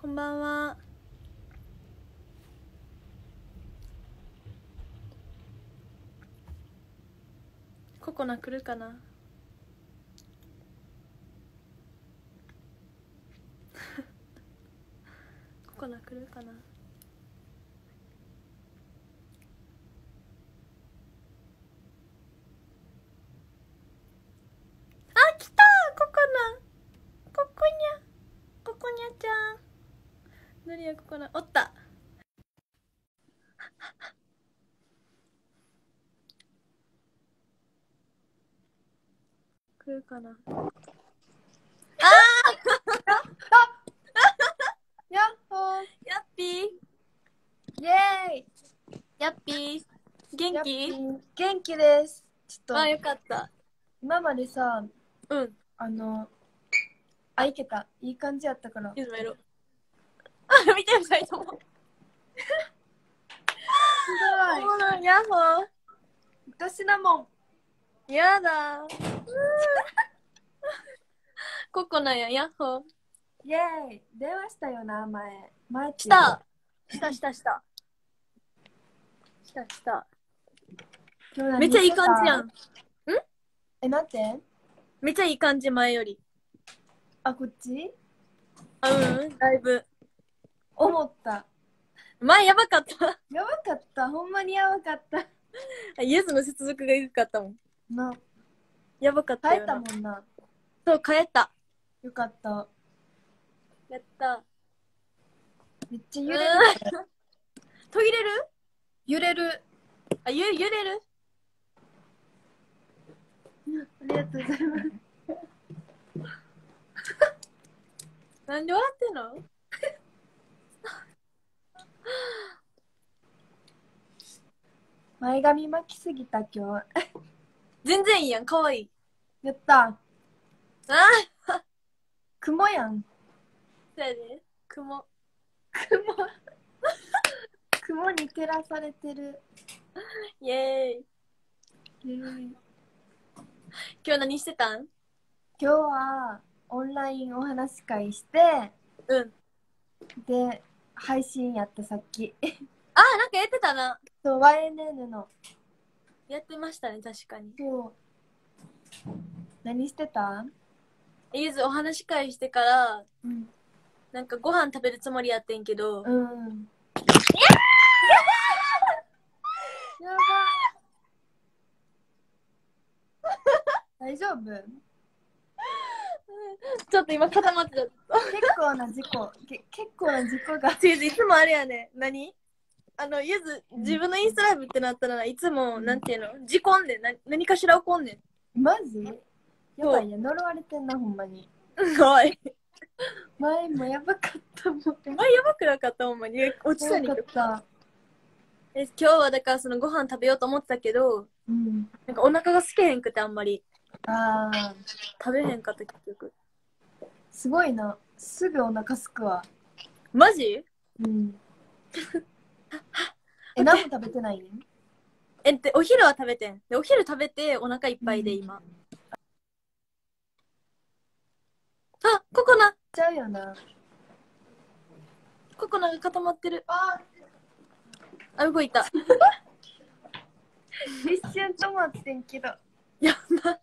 こんばんは。ココナ来るかな？ココナ来るかなあ、来たココナココニャココニャちゃんどれやココナおった。来るかな。やっほー。ヤッピー。イェー。イヤッピー。元やっ気ぴー。元気です。ちょっあ、とよかった。今までさうん。あのあいけた。いい感じやったから。ゆずもやろ う。あ、見てよ、二人とも。すおもろいヤッホー。私だもんやだ。ココナや、ヤッホー。イェーイ電話したよな前前ってした。したしたした。したした。めっちゃいい感じやん。た？えなんてめっちゃいい感じ、前より。あこっち？あ、うん、だいぶ。思った。前やばかった。やばかった。ほんまにやばかった。ゆずの接続が良かったもん。な。やばかった耐えよな。たもんな。そう、帰った。よかった。やった。めっちゃ揺れる。途切れる？揺れる。あ、ゆ、揺れる？ありがとうございます。なんで笑ってんの？前髪巻きすぎた今日 全然いいやん、かわいい。やったああ雲やんそうやで。雲。雲 雲に照らされてるイェーイ。今今日何してたん？日はオンラインお話し会してうん。で配信やったさっきあ、なんかやってたな。そう YNN の。やってましたね、確かに。そう。何してた？えゆず、お話し会してから、うん。なんかご飯食べるつもりやってんけど、うん。やば大丈夫？ちょっと今固まってた。結構な事故け結構な事故がいつもあれやね。何？あの、ゆず、自分のインスタライブってなったらいつも、なんていうの？事故んねん。な何かしら起こんねん。マジ？やばいね呪われてんなほんまにおい。前もやばかったもん前やばくなかったほんまに。落ちそうにかったえ今日はだからそのご飯食べようと思ってたけど、うんなんかお腹が空けへんくてあんまり。あー食べへんかった結局。すごいなすぐお腹すくわマジ？うん え何も食べてない？ねえ、で、お昼は食べてん。で、お昼食べてお腹いっぱいで今。あ、ココナ、ちゃうよなココナが固まってる。ああ、動いた。一瞬止まってんけどやば。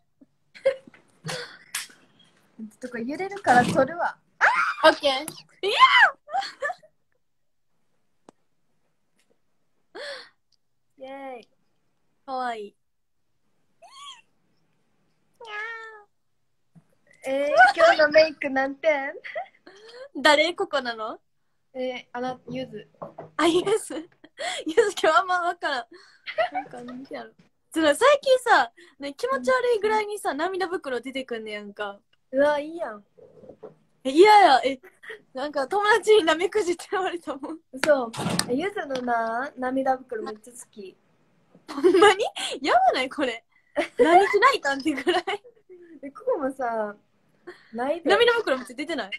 とこれ揺れるから取るわオッケー。いやイェーイかわいい。えー、今日のメイク何点？誰？ココナの？えー、あなゆずあ、イエス。イエス、今日あんまわからん。なんか、なんてやろ。その最近さ、ね、気持ち悪いぐらいにさ、涙袋出てくんねやんか。うわいいやん。え、いや。いや、え、なんか友達になめくじって言われたもん。そうえゆずのな涙袋めっちゃ好き。ほんまに？やばないこれ。何しないかんってぐらい。えここもさないで。涙袋めっちゃ出てない？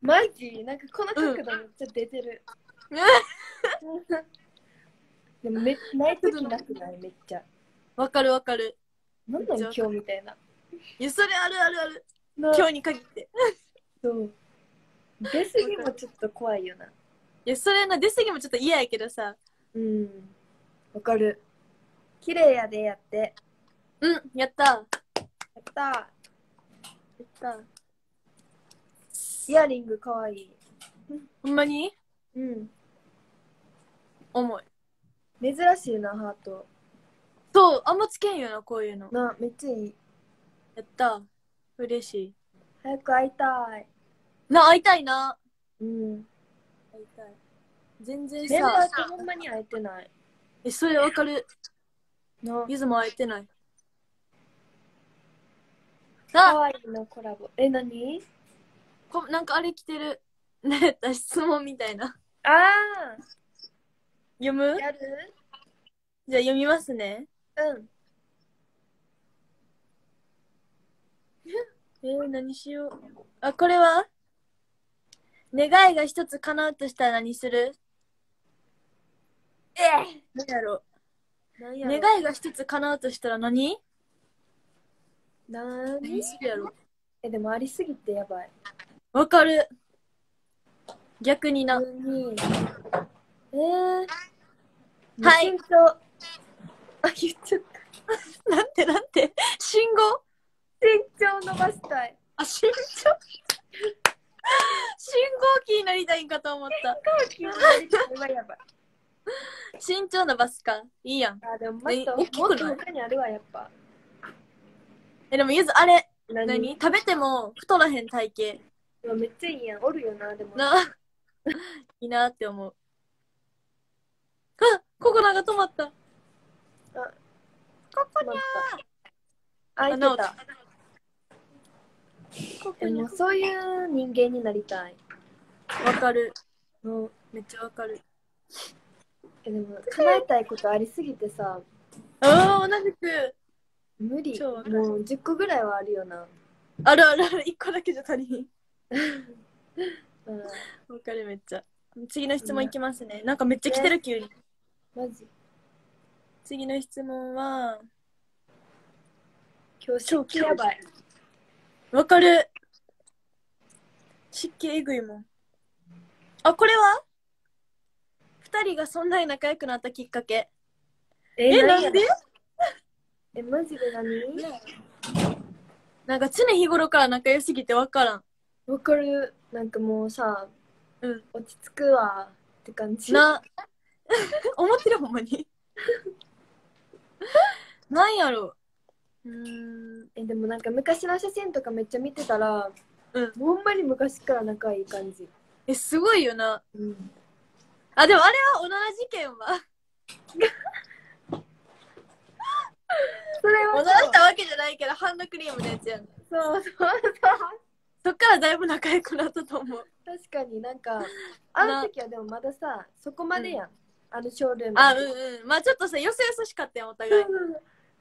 マジ？なんかこの角度めっちゃ出てる、でもめないときなくない？めっちゃわかるわかる。なんだよ今日みたいないや、それあるあるある。な今日に限って。そう出過ぎもちょっと怖いよな。いや、それな、出過ぎもちょっと嫌やけどさ。うん。わかる。綺麗やでやって。うん、やった。やったやった。イヤリングかわいい。ほんまに？うん。重い。珍しいな、ハート。そう、あんまつけんよな、こういうの。な、めっちゃいい。やった。嬉しい。早く会いたい。な、会いたいな。うん。会いたい。全然メンバーさ、とほんまに会えてない。え、それわかる。な、ゆずも会えてない。あ、かわいいな、コラボ。え、何？こなんかあれ来てる。ねえ、質問みたいな。あ読む？ー、やる？じゃあ読みますね。うん。えー、何しよう。あ、これは？願いが一つ叶うとしたら何する？え何やろ。何やろ。願いが一つ叶うとしたら何？何？何するやろ。え、でもありすぎてやばい。わかる。逆にな。に。えー、はいあ、言っちゃった。なんてなんて信号身長伸ばしたい。あ、信号信号機になりたいんかと思った。飛行機の乗り方はやばい。身長伸ばすかいいやん。あ、でももっえと、大きくない？もっと他にあるわ、やっぱ。え、でもゆず、あれ、何？何？食べても太らへん体うわめっちゃいいやん。おるよな、でも。型。な、いいなって思う。あ、ココナが止まった。あ、ココ止まった。あ、いけ直た。でもそういう人間になりたい。わかる。うん。めっちゃわかる。え、でも、叶えたいことありすぎてさ、ああ、同じく。無理。超わかるもう10個ぐらいはあるよな。あるあるある、一個だけじゃ足りひん。うん。わかるめっちゃ。次の質問いきますね。なんかめっちゃ来てる、急に。マジ。次の質問は、今日湿気やばい。わかる。湿気えぐいもん。あ、これは？二人がそんなに仲良くなったきっかけ。え、何やなんで？え、マジで何？なんか常日頃から仲良すぎてわからん。わかる。なんかもうさ、うん。落ち着くわって感じ。な、思ってるほんまに。なんやろう。ん。え、でもなんか昔の写真とかめっちゃ見てたら、うん。ほんまに昔から仲いい感じ。え、すごいよな。うん。あ、でもあれは小野事件は。それはしたわけじゃないけど、ハンドクリームのやつやん。そうそうそう。そっからだいぶ仲良くなったと思う。確かになんか、あの時はでもまださ、そこまでやん。あのショールーム。あ、うんうん。まあちょっとさ、よそよそしかったよ、お互い。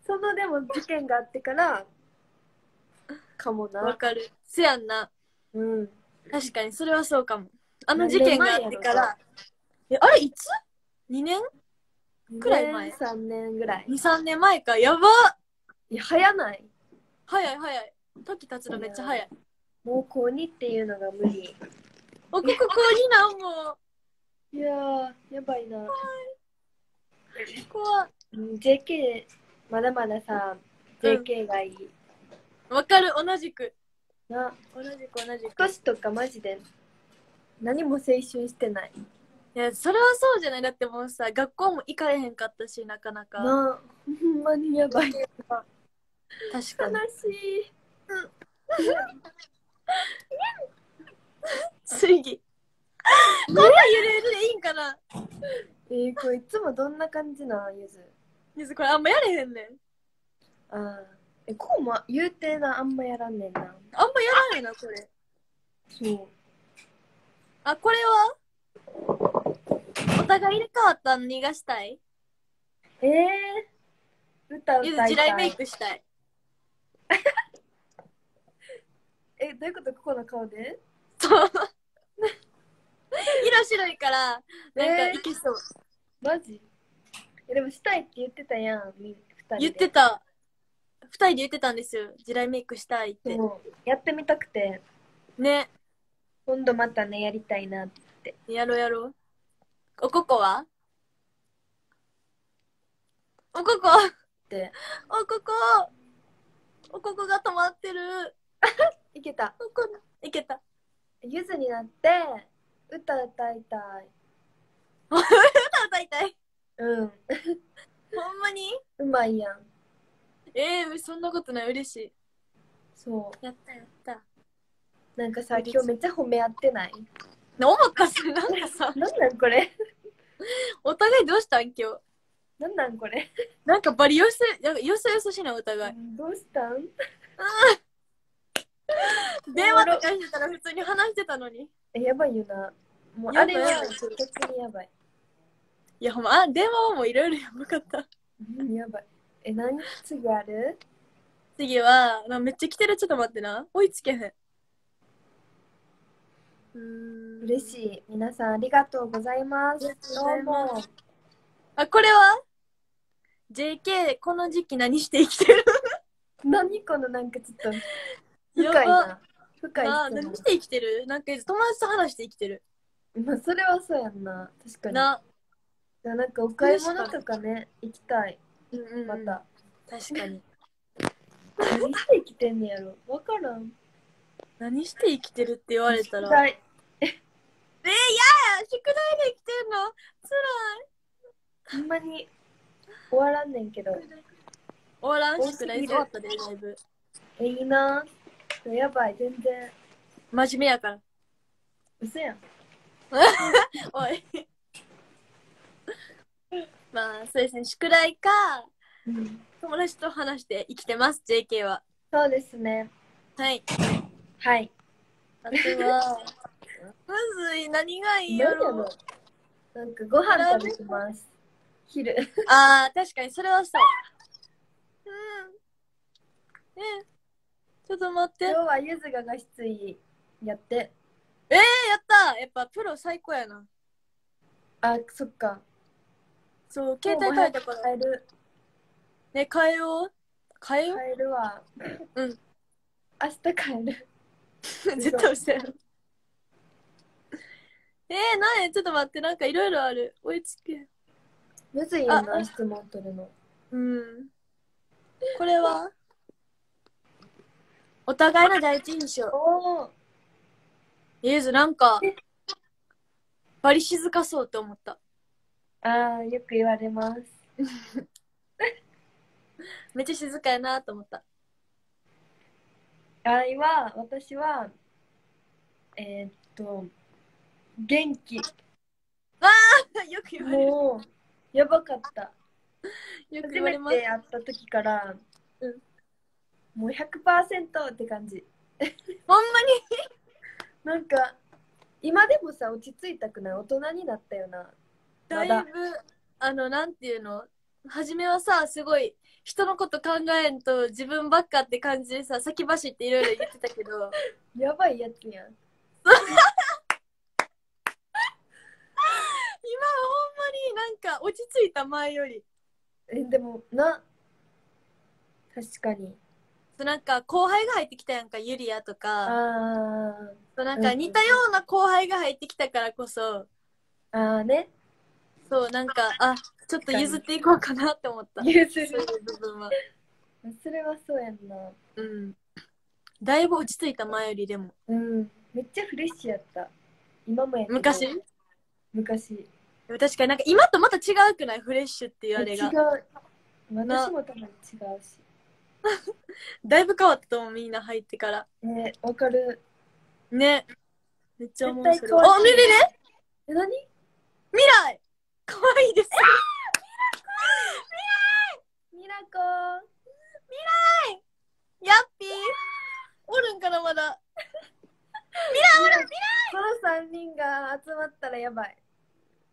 そのでも事件があってから、かもわな。かる。せやんな。うん。確かに、それはそうかも。あの事件があってから。え、あれ、いつ ?2 年？くらい前 ?3 年ぐらい。?2、3年前か。やばいや、早ない。早い早い。時経つのめっちゃ早い。もう高2っていうのが無理。おこここになんもいやー、やばいな。う。怖い。うん JK、まだまださ、JK がいい。わかる、同じく。な、同じく同じく。年とかマジで何も青春してない。いや、それはそうじゃない。だってもうさ、学校も行かれへんかったし、なかなか。な、ほんまにやばい。確かに。悲しい。水着。こんなんゆるでいいんかなえー、これいつもどんな感じなんゆず？ゆず、これあんまやれへんねん。ああ。え、こうも言うてな、あんまやらんねんな。あんまやらへんな、これ。そう。あ、これは？お互い入れ替わったの逃がしたい？えー、歌ゆず、歌いた地雷メイい。クしたい。え、どういうこと？ここの顔で？そう。色白いから、なんかえーいけそう。マジ？え、でもしたいって言ってたやん、み二人で。言ってた。二人で言ってたんですよ。地雷メイクしたいって。やってみたくて。ね。今度またね、やりたいな。やろうやろう。おここは？おここ？て。おここ？おここが止まってる。いけた。おこ？いけた。ゆずになって、歌歌いたい。歌歌いたい。うん。ほんまに？うまいやん。ええそんなことない。嬉しい。そやったやった。う。なんかさ、今日めっちゃ褒め合ってない？おもかすなんかさ、なんなんこれ？お互いどうしたん？今日。なんなんこれ？なんかバリよせ、なんかよそよそしない？お互い。どうしたん？電話とかしてたら普通に話してたのに。え、やばいよな。もうあれはやばい逆にやばい。いやほんま、あ、電話はもういろいろやばかった。うんやばい。え、何？次ある？次は、なめっちゃ来てる？ちょっと待ってな。追いつけへん。うーん嬉しい。皆さんありがとうございます。どうまも。あ、これは ?JK、この時期何して生きてる？何このなんかちょっと深いな。深いな何して生きてる？なんか友達と話して生きてる。まあそれはそうやんな。確かに。な。じゃあなんかお買い物とかね、行きたい。うんうんうんまた。確かに。何して生きてんねやろわからん。何して生きてるって言われたら。はい。えー、いやいや宿題で生きてんの？ほんまに終わらんねんけど。終わらん？宿題終わったで、だいぶ。え、いいな。やばい、全然。真面目やから。嘘やん。おい。まあ、そうですね。宿題か、うん。友達と話して生きてます、JK は。そうですね。はい。はい。あとは、む ずい、何がいいやろ？ろ？なんかご飯食べてます。昼。あー、確かに、それはそう。うん。え、ちょっと待って。今日はゆずが画質いい。やって。えー、やったやっぱプロ最高やな。あ、そっか。そう、携帯変えたから。変える？ね、変えよう？変えよう？変えるわ。うん。明日変える。絶対押してる。えー、なにちょっと待って、なんかいろいろある。追いつけ。むずいよあな、質問取るの。うん。これは？お互いの第一印象。おー。ゆず、なんか、バリ静かそうって思った。あー、よく言われます。めっちゃ静かやなと思った。あいは、私は、えー、っと、元気。よく言われる。もう、やばかった。よく初言われます。めて会った時から、うんもう100%って感じ。ほんまに？なんか、今でもさ、落ち着いたくない？大人になったよな。だいぶ、あの、なんていうの初めはさ、すごい、人のこと考えんと自分ばっかって感じでさ、先走っていろいろ言ってたけど、やばいやつやん。今はほんまになんか落ち着いた前より。え、でも、な、確かに。そうなんか後輩が入ってきたやんか、ユリアとか。あそうなんか似たような後輩が入ってきたからこそ、ー、あーね。そうなんか、あ、ちょっと譲っていこうかなって思った。そう譲るいう部分は。それはそうやんな。うん。だいぶ落ち着いた前よりでも。うん。めっちゃフレッシュやった。今もや昔？昔。でも確かになんか今とまた違うくない？フレッシュっていうあれが。違う。私も多分違うし。だいぶ変わったと思う、みんな入ってから。ねわかる。ね。めっちゃ思う絶それは。対変わってるあ、ねねねえ、何？未来かわいいです。ミラコミライ。ヤッピーおるんかな、まだ。ミラおるミライ。この3人が集まったらやばい。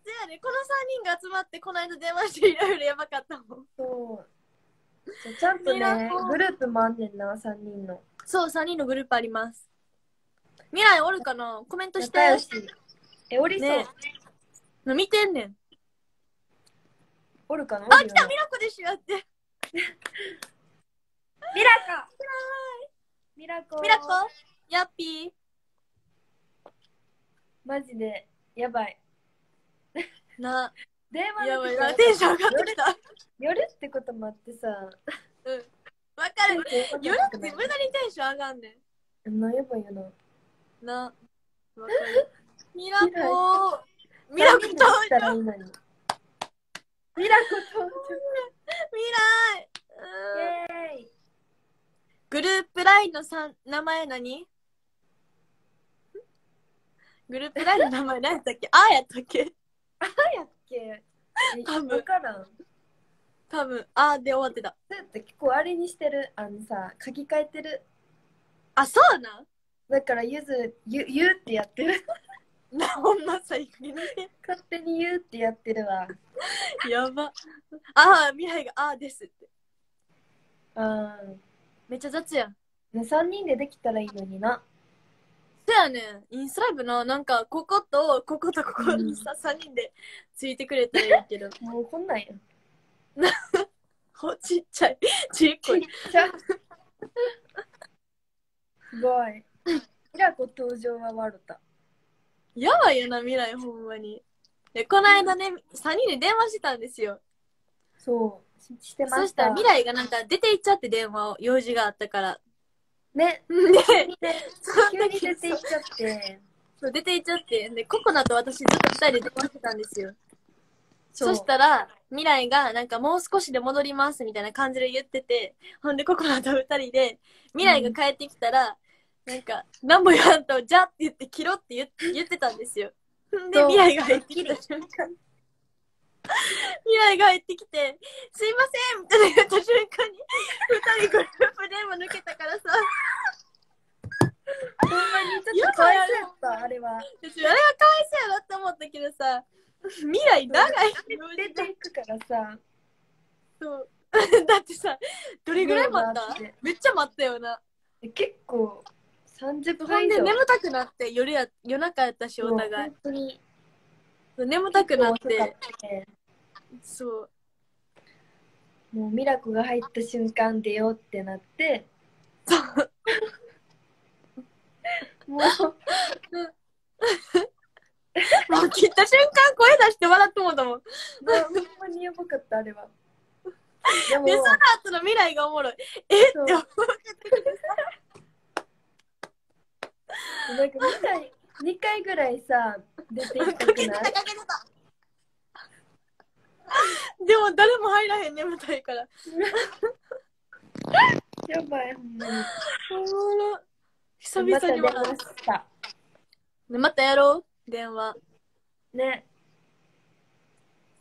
じゃあね、この3人が集まって、この間電話していろいろやばかったもん。そう。ちゃんとミラねコ、グループもあんねんな、3人の。そう、3人のグループあります。未来おるかなコメントして。し。え、おりそう。ね見てんねん。おるかな？あ、来たミラコでしょやって。ミラコミラコミラコ？ヤッピーマジでやばいな、電話やばいな、テンション上がってきた。夜ってこともあってさうん。わかる。夜って無駄にテンション上がんねなやばいよな。ん。な。わかる。ミラコー。ミラコ登場。ミラコ登未来。イェーイ。グループラインのさん名前何？グループラインの名前何やったっけ？あーやったっけ？何やっけ？多分わからん。多分、あーで終わってた。そうやって結構あれにしてる。あのさ、書き換えてる。あ、そうなん？だからゆず、ゆ、ゆうってやってる。な、ほんま最近ね。勝手にゆうってやってるわ。やば。あー、未来があーですって。あめっちゃ雑やん。ー。3人でできたらいいのにな。そやねん。インスタライブな、なんか、ここと、こことここにさ、3人でついてくれたらいいけど。もうこんなんや。ほ、ちっちゃい。ちっこい。じゃ すごい。ミラコ登場はワルタ。やばいよな、未来、ほんまに。で、この間ね、3人で電話してたんですよ。そう。ししてました。そしたら未来がなんか出て行っちゃって電話を、用事があったから。ね。で、急にねそ急に出ていっちゃって。そう出て行っちゃって。で、ココナと私ずっと2人で電話してたんですよ。そそしたら、未来がなんかもう少しで戻りますみたいな感じで言ってて、ほんでココナと二人で、未来が帰ってきたら、なんか、何も言わんと、じゃって言って切ろって言って言ってたんですよ。で、未来が入ってきた瞬間、未来が入ってきて、すいませんみたいな言った瞬間に、二人グループ電話抜けたからさ、ほんまにちょっとかわいそうやった、あれは。私あれはかわいそうやなって思ったけどさ、未来長い出ていくからさ。そう。だってさ、どれぐらい待った？めっちゃ待ったよな。結構、30ほんで分以上。眠たくなって夜や夜中やったしお互い。本当に。眠たくなって。てそう。もうミラコが入った瞬間出ようってなって、そう。もう、もう切った瞬間声出して笑ってもうたもん。ほんまにやばかった、あれは。でもで、その後の未来がおもろい。え？って思う なんか2回、2回ぐらいさ、出ていくくなたかけてたでも誰も入らへん眠たいから。やばい、ほんまに。久々に笑ました。うまたやろう。電話。ね。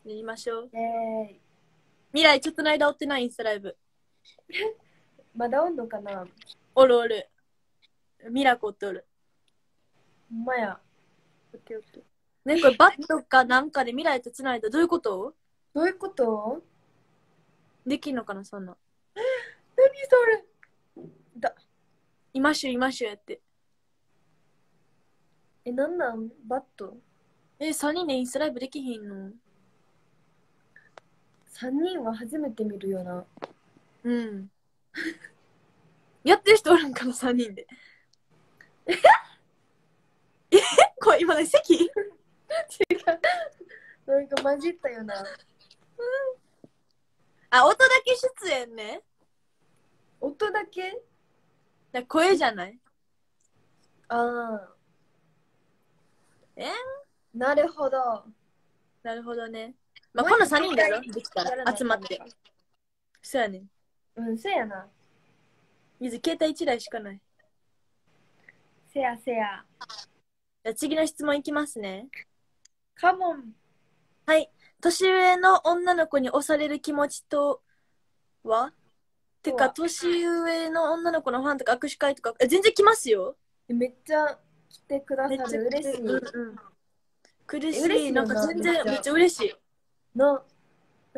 やりましょう。えーい。未来ちょっとの間追ってないインスタライブ。まだおんのかな？おるおるミラコっておる。ほんまや。ねこれバットかなんかで未来とつないだどういうこと？どういうこと？できんのかなそんな。何それ？だ、いましゅいましゅやって。え、なんなん？バット？え3人でインスタライブできひんの ?3 人は初めて見るよな。うん。やってる人おるんかな3人で えこれ今ね席？違う。なんか混じったよな。あ音だけ出演ね。音だけ？だ声じゃない？ああ。え？なるほど。なるほどね。まあこの3人だよできたやら集まって。そうやね。んうん、せやな。水携帯1台しかないせやせや。じゃあ次の質問いきますねカモン。はい。年上の女の子に押される気持ちとは？てか、年上の女の子のファンとか握手会とか、え全然来ますよ。めっちゃ来てくださる。嬉しい。うんうん、苦しい。嬉しいよななんか全然、めっちゃめっちゃ嬉しい。の、なんか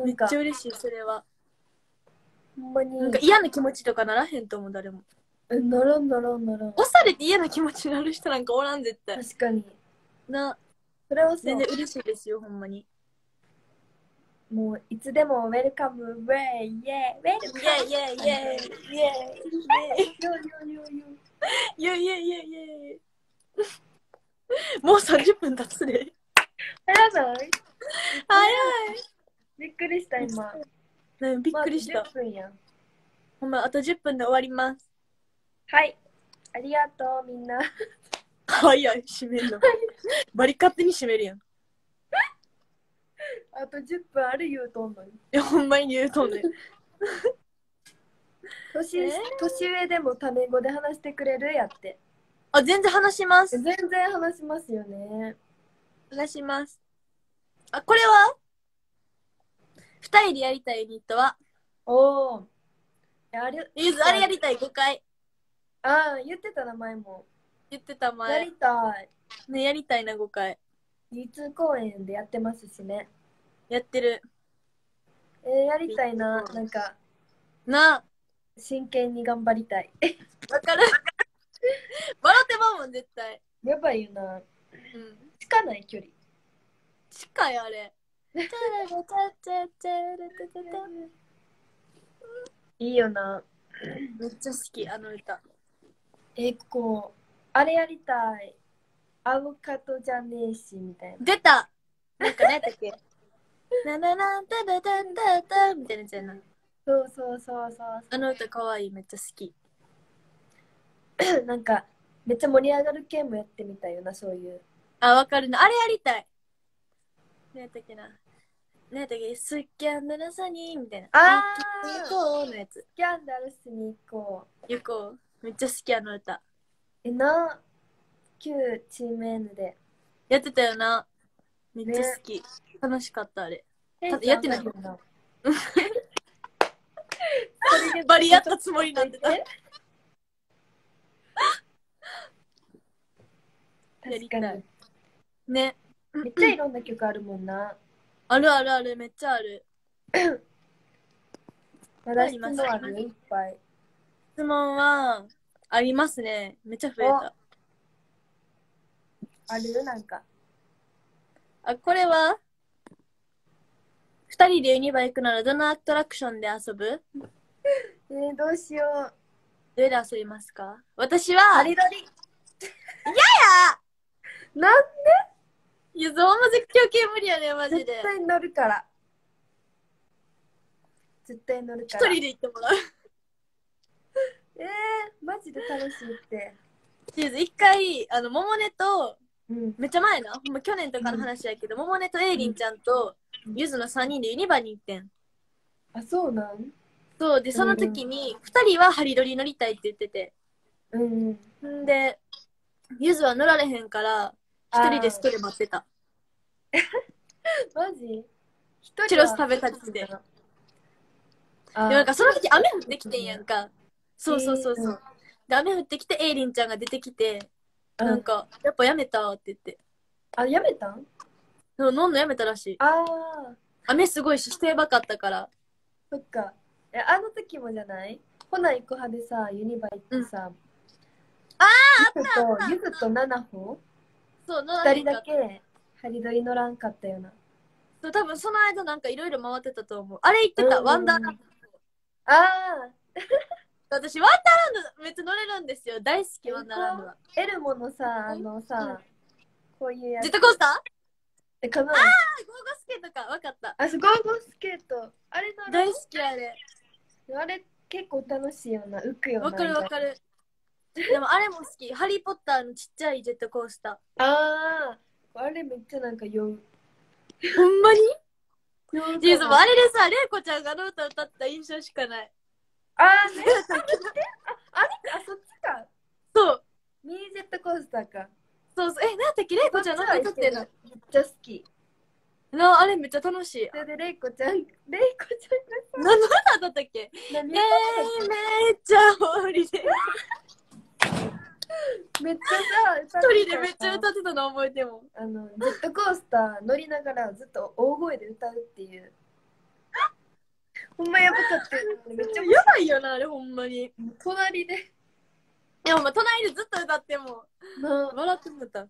めっちゃ、嬉しい、それは。ほんまに。なんか嫌な気持ちとかならへんと思う、誰も。えならんならんならん。押されて嫌な気持ちになる人なんかおらん、絶対。確かに。な、それはそう全。然嬉しいですよ、ほんまに。もういつでもウェルカム、ウェイ、イェイ、ウェルイェイイェイイェイイェイイェイイェイよよよよ。イェイイェイイェイイェイもう30分経つで。早ない早びっくりした今。い。ねびっくりしたまあ。10分やん。ほんま、あと10分で終わります。はい。ありがとうみんな。早い、閉めるの。バリ勝手に閉めるやん。いあと10分ある言うとんのに。や、ほんまに言うとんねん。年,、え？ー年上でもタメ語で話してくれる？やって。あ、全然話します。全然話しますよね。話します。あ、これは？二人でやりたいユニットは？おお。あれ、あれやりたい5回。ああ、言ってた名前も。言ってたや前り。たい。ね、やりたいな5回。U2 公演でやってますしね。やってる。えー、やりたいな。なんか、な真剣に頑張りたい。わかる笑ってまうもん、絶対。やばいよな。うん。近ない距離。近い、あれ。いいよな。めっちゃ好き、あの歌。えー、こう、あれやりたい。アボカドじゃねえし、みたいな。出たなんか何やったっけ？なななタタタタタみたいなやつやな。そうそうそうそうあの歌かわいい、めっちゃ好き。なんか、めっちゃ盛り上がる系もやってみたいよな、そういう。あ、わかるな。あれやりたい。何やったっけな。何やったっけ？スッキャンダルサニーみたいな。あ行ーこうのやつ。スキャンダルスに行こう。行こう。めっちゃ好き、あの歌。えな、旧チーム N で。やってたよな。めっちゃ好き。楽しかった、あれ。たやってない？バリやったつもりになってた。確かに。ね。めっちゃいろんな曲あるもんな。あるあるある、めっちゃある。まだ質問あるいっぱい。質問は、ありますね。めっちゃ増えた。ある？なんか。あ、これは二人でユニバ行くならどのアトラクションで遊ぶ？えー、どうしよう。どれで遊びますか？私は、ハリドリ。やなんいや、ゾウマ絶叫系無理やね、マジで。絶対乗るから。絶対乗るから。一人で行ってもらう。えー、マジで楽しいって。チーズ、一回、あの、モモネと、うん。めっちゃ前な、ほんま去年とかの話やけど、モモネとエイリンちゃんと、ゆずの3人でユニバに行ってん。あ、そうなん？そう、で、その時に、二人はハリドリ乗りたいって言ってて。うんうん。んで、ゆずは乗られへんから、一人で外で待ってた。マジ？一人はチュロス食べたりして。あで、なんかその時雨降ってきてんやんか。そうそうそうそう。うんで、雨降ってきて、エイリンちゃんが出てきて、うんなんか、やっぱやめたって言って。あ、やめたん？そう飲んのやめたらしい。ああ、雨すごいし、してやばかったから。そっか。え、あの時もじゃない？ほな行く派でさ、ユニバ行ってさ。あゆずと、ゆずとナナホそう、乗ら二人。だけ、ハリドリ乗らんかったよな。そう、多分その間なんかいろいろ回ってたと思う。あれ行ってた、うんワンダーランド。ああ、私、ワンダーランドめっちゃ乗れるんですよ。大好き、ワンダーランドは。エルモのさ、あのさ、こういうやつジェッ。トコースター？あえ、かな？ゴーゴースケートか、わかった。あ、そうゴーゴースケート。あれ乗る大好き、あれ。あれ結構楽しいよな。浮くよな。わかるわかる。でもあれも好き。ハリー・ポッターのちっちゃいジェットコースタああ、あれめっちゃなんか酔う。ー。ほんまに？酔うジェイソン、あれでさ、レイコちゃんがあの歌歌った印象しかない。ああ、ね。あ、あれ？あ、そっちか。そう。ミニジェットコースターか。そうそう。え、なんやっけ？レイコちゃんなんか歌ってんの？めっちゃ好き。な、あれめっちゃ楽しい。それでレイコちゃん、レイコち何の歌だったっけ？え、めっちゃホリで。めっちゃさ、一人でめっちゃ歌ってたの覚えても。あの、ジェットコースター乗りながらずっと大声で歌うっていう。ほんまやばかったよ。めっちゃやばいよな、あれほんまに。い隣で。や、ほんま隣でずっと歌っても、な笑ってもた。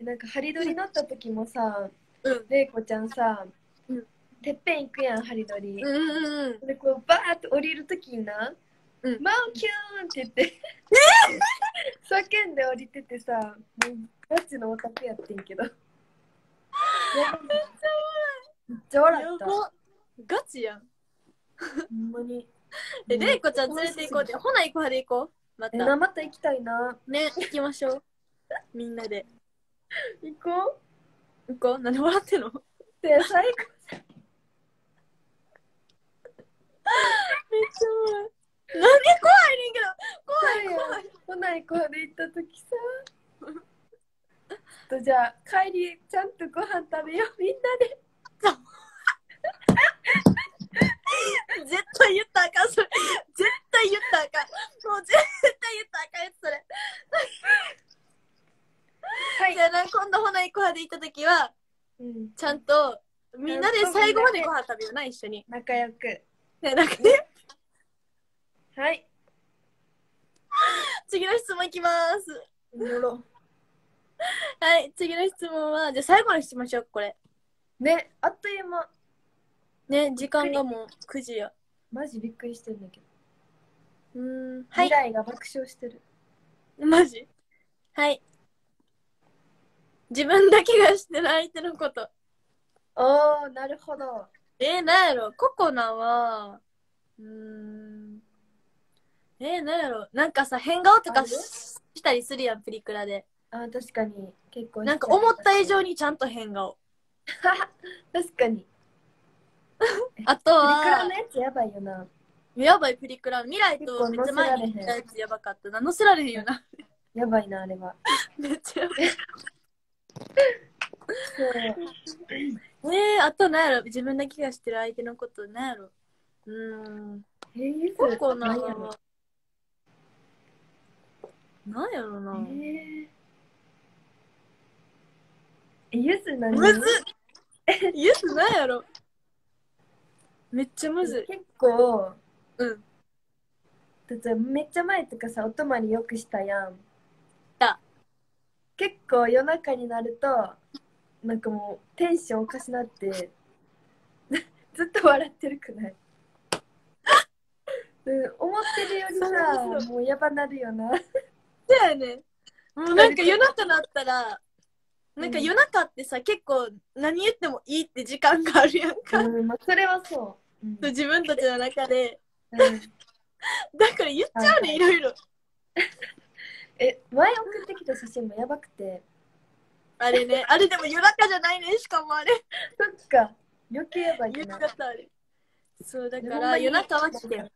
なんかハリドリ乗った時もさ、うん。レイコちゃんさ、うんてっぺん行くやん、ハリドリ。うんうんうん。で、こう、バーって降りる時にな、うんマウキューンって言って、叫んで降りててさ、もうガチのオタクやってんけど。めっちゃ笑った。ガチやん。ほんまに。え、れいこちゃん連れて行こうって。ほな行こうはで行こう。まえ、な、た。また行きたいな。ね、行きましょう。みんなで。行こ行こう？なんで笑ってんの？うで、最後、めっちゃおもろい。なんで怖いねんけど。怖い怖い。ほな行こうで行った時さ。ちょっとじゃあ、帰り、ちゃんとご飯食べよう、みんなで。絶対言ったらあかん、それ。絶対言ったらあかん。もう絶対言ったらあかんやつ、それ。はいじゃあな、今度ほな行こうはで行った時は、うん、ちゃんと、みんなで最後までご飯食べような、一緒に。仲良く。ね、なんかね、はい。次の質問いきます。はい、次の質問は、じゃあ最後にしましょう、これ。ね、あっという間。ね、時間がもう9時や。マジびっくりしてるんだけど。うーん、は未い。来が爆笑してる。マジ？はい。自分だけが知ってる相手のこと。おー、なるほど。えー、なんやろ？ココナは、うーん。えー、なんやろ？なんかさ、変顔とかししたりするやん、プリクラで。あー、確かに。結構。なんか思った以上。にちゃんと変顔。確かに。あとプリクラはの、やつやばいよな。やばいプリクラ。未来とめっちゃ前にやつやばかったな。載せられへんよな。やばいな、あれは。めっちゃやばい。そう。えー、あとなんやろ？自分だけが知ってる相手のことなんやろ？うーん。えー、ゆずココナなんやろ？は、なんやろな？えー、えゆず何？むずっユスなんやろ？めっちゃむずい。結構、うん。例えばめっちゃ前とかさ、お泊まりよくしたやん。た結構夜中になると、なんかもうテンションおかしなって、ずっと笑ってるくない？うん思ってるよりさそ、もうやばなるよな。そうやね。もうなんか夜中なったら、なんか夜中ってさ、結構何言ってもいいって時間があるやんか。うん、まあ、それはそう。うん自分たちの中で。うん だから言っちゃうね、いろいろ。え、前送ってきた写真もやばくて、あれね。あれでも夜中じゃないね、しかもあれ。そっか、余計やばいな。そう、だから夜中は来てよ。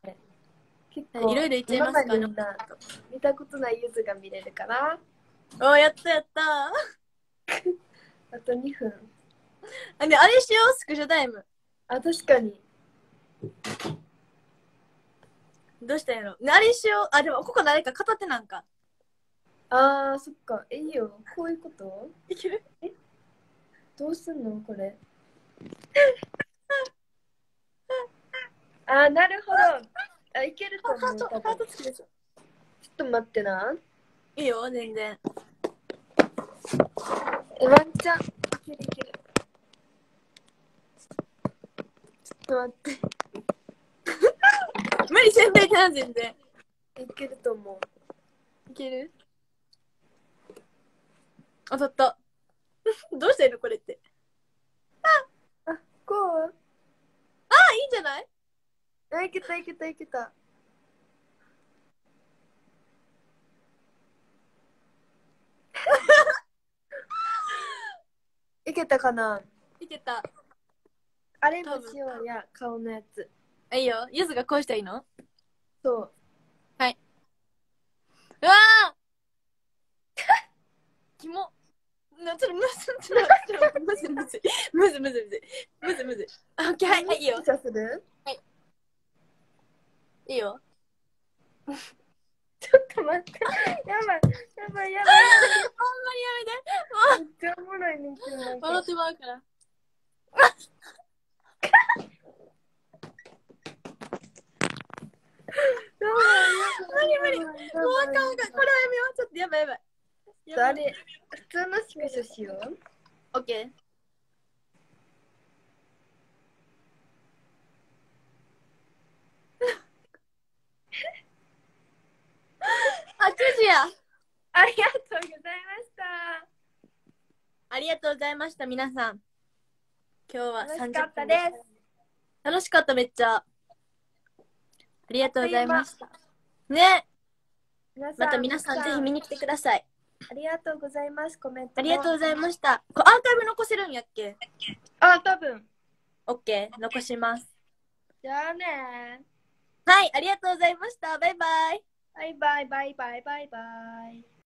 結構、いろいろ言っちゃいますか今までみんな見たことないゆずが見れるから、おー、やったやった あと2分。あ、ね、あれしよう、スクショタイム。あ、確かに。どうしたんやろ？ね、あれしよう。あ、でもここ誰か片手なんか。あー、そっか。え、いいよ。こういうこと？いける？どうすんの？これ？あー、なるほど。あ、いけると思う。ハート、多分ハート付きでしょ。ちょっと待ってな。いいよ、全然。え、ワンチャン。いけるいける。ちょっと待って。無理せんといてな、全然。いけると思う。いける当たった。どうしたらいのこれって。あ、こうあ、いいんじゃないあ、いけたいけたいけた。いけたかないけた。あれもしようや、顔のやつ。あいいよ。ゆずがこうしたらいいの？そう。うわー キモ。な、ちょっとむず、ちょっとむずむずい。むずむずむずい。むずオッケー、はい、はい、いいよ。スクショする？いいよ。ちょっと待って。やばい、やばい、やばい。ほんまにやめて。めっちゃおもろいね笑ってまうから。無理無理。もうあかんあかん。これはやめよう。ちょっとやばいやばい。普通のスクショしよう。オッケー。あ、9時や。ありがとうございました。ありがとうございました、皆さん。今日は楽しかったです。楽しかった、めっちゃ。ありがとうございました。ねまた皆さんぜひ見に来てください。ありがとうございます。コメントも。ありがとうございました。これアーカイブ残せるんやっけ？あ、多分。オッケー、残します。じゃあね。はい、ありがとうございました。バイバイ。バイバイバイバイバイバイ。